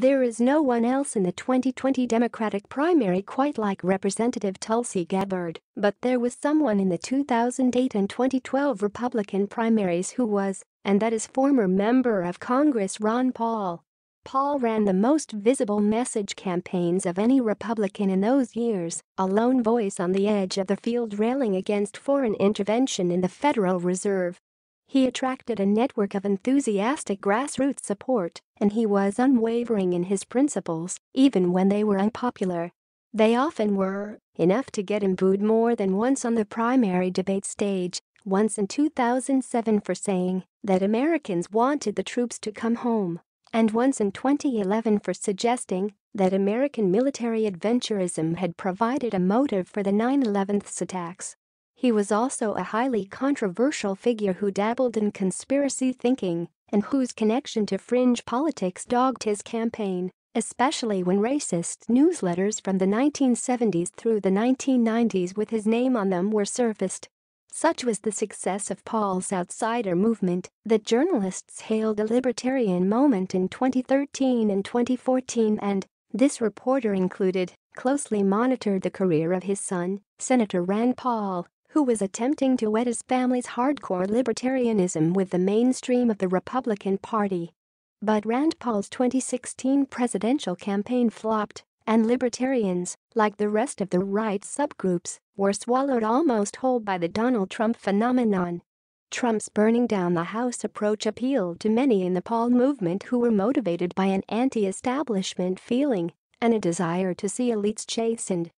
There is no one else in the 2020 Democratic primary quite like Representative Tulsi Gabbard, but there was someone in the 2008 and 2012 Republican primaries who was, and that is former member of Congress Ron Paul. Paul ran the most visible message campaigns of any Republican in those years, a lone voice on the edge of the field railing against foreign intervention in the Federal Reserve he attracted a network of enthusiastic grassroots support, and he was unwavering in his principles, even when they were unpopular. They often were, enough to get him booed more than once on the primary debate stage, once in 2007 for saying that Americans wanted the troops to come home, and once in 2011 for suggesting that American military adventurism had provided a motive for the 9/11 attacks. He was also a highly controversial figure who dabbled in conspiracy thinking and whose connection to fringe politics dogged his campaign, especially when racist newsletters from the 1970s through the 1990s with his name on them were surfaced. Such was the success of Paul's outsider movement that journalists hailed a libertarian moment in 2013 and 2014 and, this reporter included, closely monitored the career of his son, Senator Rand Paul, who was attempting to wed his family's hardcore libertarianism with the mainstream of the Republican Party. But Rand Paul's 2016 presidential campaign flopped, and libertarians, like the rest of the right subgroups, were swallowed almost whole by the Donald Trump phenomenon. Trump's burning down the House approach appealed to many in the Paul movement who were motivated by an anti-establishment feeling and a desire to see elites chastened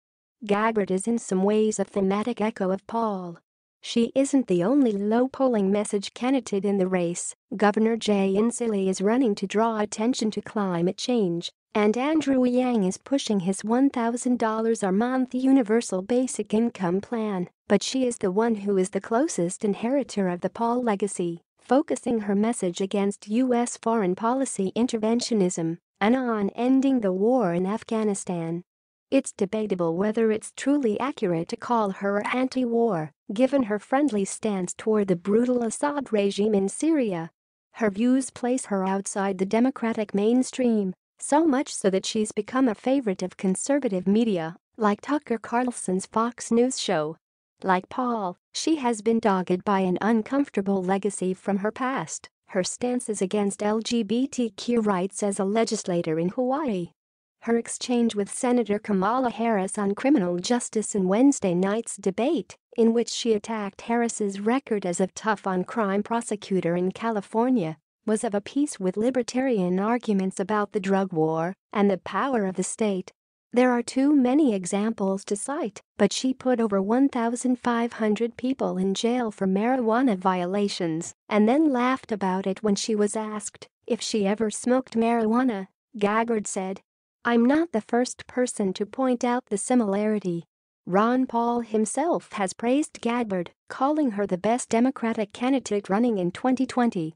Gabbard is in some ways a thematic echo of Paul. She isn't the only low-polling message candidate in the race. Governor Jay Inslee is running to draw attention to climate change, and Andrew Yang is pushing his $1,000 a month universal basic income plan, but she is the one who is the closest inheritor of the Paul legacy, focusing her message against U.S. foreign policy interventionism and on ending the war in Afghanistan. It's debatable whether it's truly accurate to call her anti-war, given her friendly stance toward the brutal Assad regime in Syria. Her views place her outside the Democratic mainstream, so much so that she's become a favorite of conservative media, like Tucker Carlson's Fox News show. Like Paul, she has been dogged by an uncomfortable legacy from her past, her stances against LGBTQ rights as a legislator in Hawaii, her exchange with Senator Kamala Harris on criminal justice in Wednesday night's debate, in which she attacked Harris's record as a tough-on-crime prosecutor in California, was of a piece with libertarian arguments about the drug war and the power of the state. There are too many examples to cite, but she put over 1,500 people in jail for marijuana violations and then laughed about it when she was asked if she ever smoked marijuana. Gabbard said, I'm not the first person to point out the similarity. Ron Paul himself has praised Gabbard, calling her the best Democratic candidate running in 2020.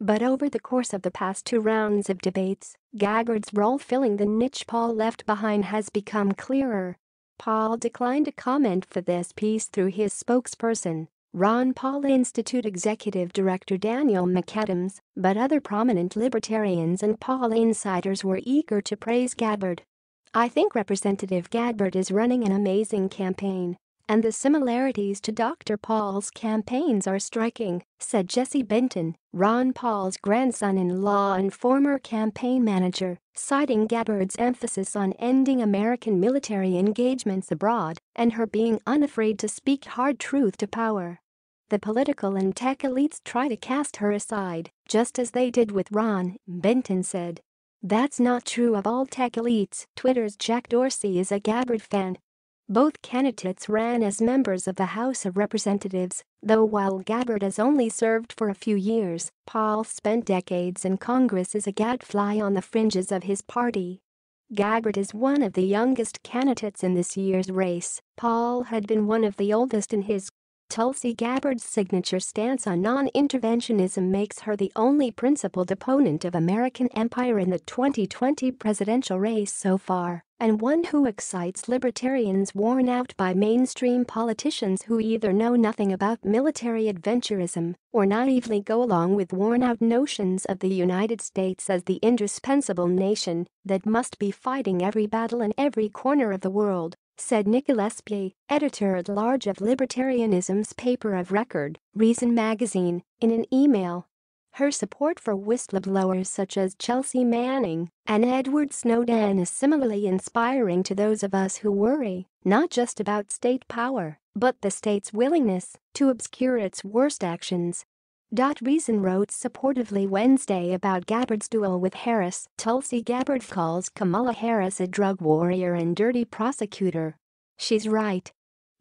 But over the course of the past two rounds of debates, Gabbard's role filling the niche Paul left behind has become clearer. Paul declined to comment for this piece through his spokesperson, Ron Paul Institute Executive Director Daniel McAdams, but other prominent libertarians and Paul insiders were eager to praise Gabbard. I think Representative Gabbard is running an amazing campaign, and the similarities to Dr. Paul's campaigns are striking, said Jesse Benton, Ron Paul's grandson-in-law and former campaign manager, citing Gabbard's emphasis on ending American military engagements abroad and her being unafraid to speak hard truth to power. The political and tech elites try to cast her aside, just as they did with Ron, Benton said. That's not true of all tech elites. Twitter's Jack Dorsey is a Gabbard fan both candidates ran as members of the House of Representatives, though while Gabbard has only served for a few years, Paul spent decades in Congress as a gadfly on the fringes of his party. Gabbard is one of the youngest candidates in this year's race. Paul had been one of the oldest in his Tulsi Gabbard's signature stance on non-interventionism makes her the only principled opponent of American empire in the 2020 presidential race so far, and one who excites libertarians worn out by mainstream politicians who either know nothing about military adventurism or naively go along with worn-out notions of the United States as the indispensable nation that must be fighting every battle in every corner of the world said Nick Gillespie, editor-at-large of Libertarianism's paper of record, Reason magazine, in an email. Her support for whistleblowers such as Chelsea Manning and Edward Snowden is similarly inspiring to those of us who worry not just about state power, but the state's willingness to obscure its worst actions Reason wrote supportively Wednesday about Gabbard's duel with Harris. Tulsi Gabbard calls Kamala Harris a drug warrior and dirty prosecutor. She's right.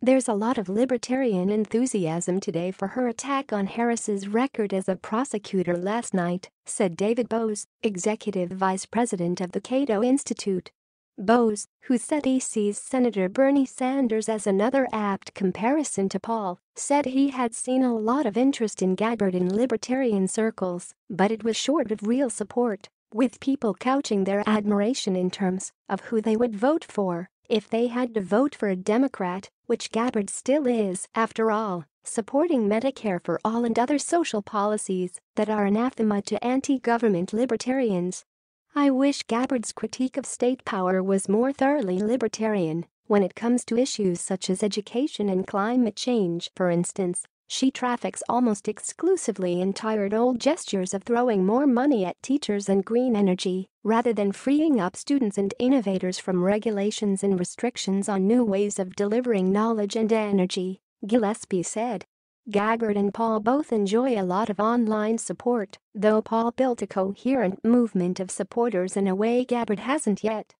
There's a lot of libertarian enthusiasm today for her attack on Harris's record as a prosecutor last night, said David Boaz, executive vice president of the Cato Institute. Boaz, who said he sees Senator Bernie Sanders as another apt comparison to Paul, said he had seen a lot of interest in Gabbard in libertarian circles, but it was short of real support, with people couching their admiration in terms of who they would vote for if they had to vote for a Democrat, which Gabbard still is, after all, supporting Medicare for all and other social policies that are anathema to anti-government libertarians I wish Gabbard's critique of state power was more thoroughly libertarian when it comes to issues such as education and climate change, for instance. She traffics almost exclusively in tired old gestures of throwing more money at teachers and green energy, rather than freeing up students and innovators from regulations and restrictions on new ways of delivering knowledge and energy, Gillespie said. Gabbard and Paul both enjoy a lot of online support, though Paul built a coherent movement of supporters in a way Gabbard hasn't yet.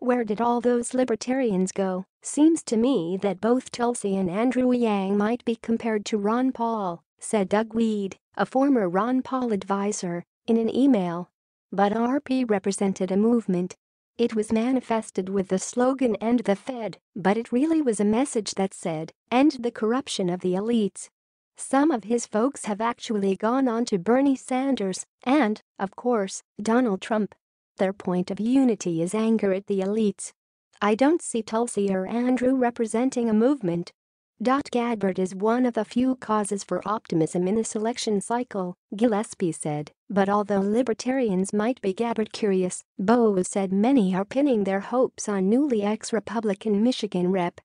Where did all those libertarians go? Seems to me that both Tulsi and Andrew Yang might be compared to Ron Paul, said Doug Wead, a former Ron Paul advisor, in an email. But RP represented a movement. It was manifested with the slogan End the Fed, but it really was a message that said, End the corruption of the elites some of his folks have actually gone on to Bernie Sanders and, of course, Donald Trump. Their point of unity is anger at the elites. I don't see Tulsi or Andrew representing a movement. Dot Gabbard is one of the few causes for optimism in this election cycle, Gillespie said, but although libertarians might be Gabbard curious, Boaz said many are pinning their hopes on newly ex-Republican Michigan Rep.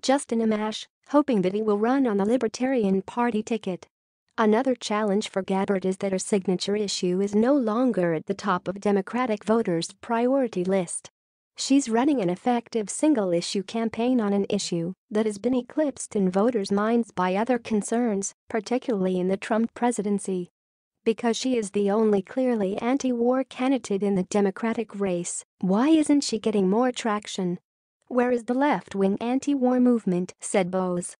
Justin Amash, hoping that he will run on the Libertarian Party ticket. Another challenge for Gabbard is that her signature issue is no longer at the top of Democratic voters' priority list. She's running an effective single-issue campaign on an issue that has been eclipsed in voters' minds by other concerns, particularly in the Trump presidency. Because she is the only clearly anti-war candidate in the Democratic race, why isn't she getting more traction? Where is the left-wing anti-war movement, said Boaz.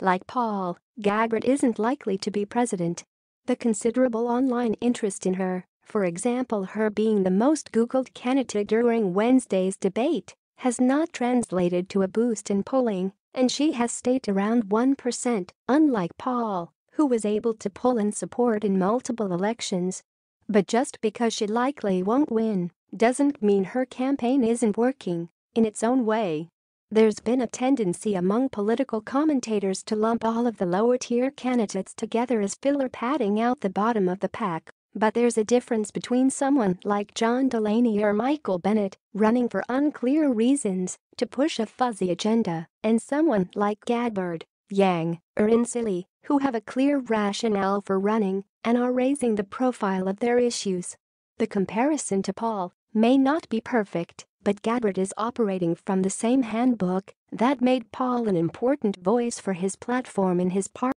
Like Paul, Gabbard isn't likely to be president. The considerable online interest in her, for example her being the most googled candidate during Wednesday's debate, has not translated to a boost in polling, and she has stayed around 1%, unlike Paul, who was able to pull in support in multiple elections. But just because she likely won't win, doesn't mean her campaign isn't working in its own way. There's been a tendency among political commentators to lump all of the lower-tier candidates together as filler padding out the bottom of the pack, but there's a difference between someone like John Delaney or Michael Bennet, running for unclear reasons to push a fuzzy agenda, and someone like Gabbard, Yang, or Inslee, who have a clear rationale for running and are raising the profile of their issues. The comparison to Paul may not be perfect, but Gabbard is operating from the same handbook that made Paul an important voice for his platform in his party.